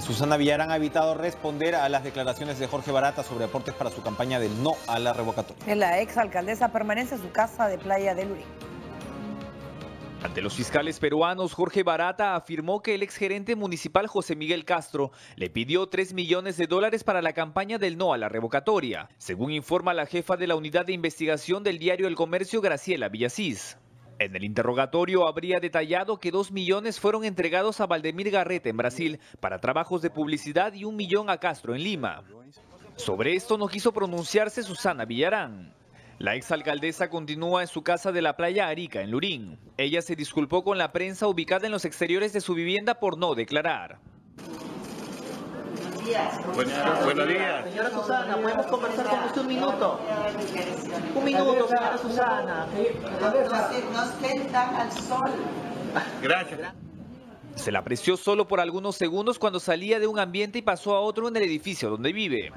Susana Villarán ha evitado responder a las declaraciones de Jorge Barata sobre aportes para su campaña del no a la revocatoria. La ex alcaldesa permanece en su casa de Playa de Lurín. Ante los fiscales peruanos, Jorge Barata afirmó que el exgerente municipal José Miguel Castro le pidió 3 millones de dólares para la campaña del no a la revocatoria, según informa la jefa de la unidad de investigación del diario El Comercio, Graciela Villasís. En el interrogatorio habría detallado que 2 millones fueron entregados a Valdemir Garreta en Brasil para trabajos de publicidad y un millón a Castro en Lima. Sobre esto no quiso pronunciarse Susana Villarán. La exalcaldesa continúa en su casa de la playa Arica, en Lurín. Ella se disculpó con la prensa ubicada en los exteriores de su vivienda por no declarar. Buenos días. Señora Susana, ¿podemos conversar con usted un minuto? Un minuto, señora Susana. Nos sentan al sol. Gracias. Se la apreció solo por algunos segundos cuando salía de un ambiente y pasó a otro en el edificio donde vive.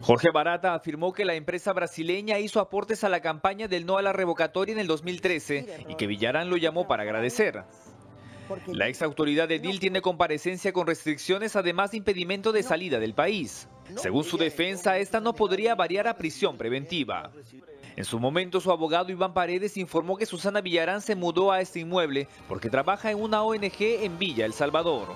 Jorge Barata afirmó que la empresa brasileña hizo aportes a la campaña del no a la revocatoria en el 2013 y que Villarán lo llamó para agradecer. La ex autoridad de DIL tiene comparecencia con restricciones además de impedimento de salida del país. Según su defensa, esta no podría variar a prisión preventiva. En su momento, su abogado Iván Paredes informó que Susana Villarán se mudó a este inmueble porque trabaja en una ONG en Villa El Salvador.